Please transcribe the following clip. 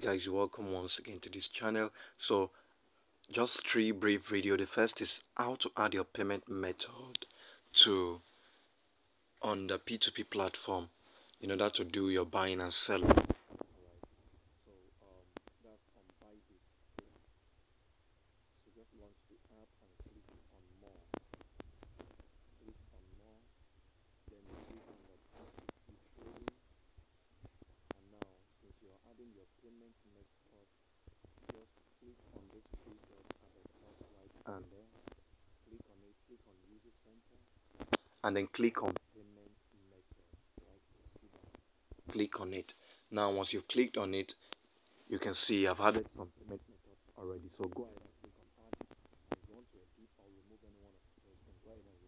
guys welcome once again to this channel. So just three brief video. The first is how to add your payment method to on the p2p platform. In order to do your buying and selling um, adding your payment method, just click on this three at the top right and there. Click on it, click on user center, and then click on payment method. Right? Click on it. Now, once you've clicked on it, you can see I've added some payment methods already. So go ahead and click on add. If you want to edit or remove any one of go ahead and